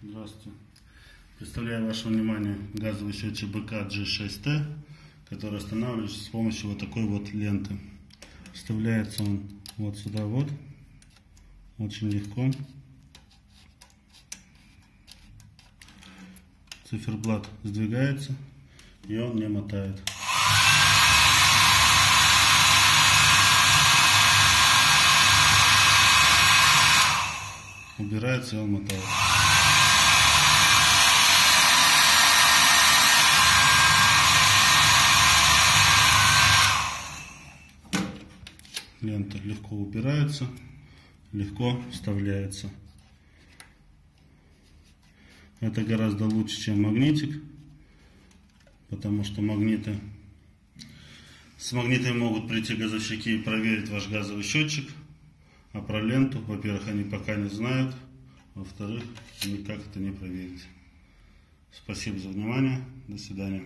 Здравствуйте. Представляю вашему вниманию газовый счетчик БК G6T, который останавливается с помощью вот такой вот ленты. Вставляется он вот сюда вот, очень легко. Циферблат сдвигается и он не мотает. Убирается и он мотает. Лента легко убирается, легко вставляется. Это гораздо лучше, чем магнитик, потому что магниты с магнитами могут прийти газовщики и проверить ваш газовый счетчик, а про ленту, во-первых, они пока не знают, во-вторых, никак это не проверить. Спасибо за внимание, до свидания.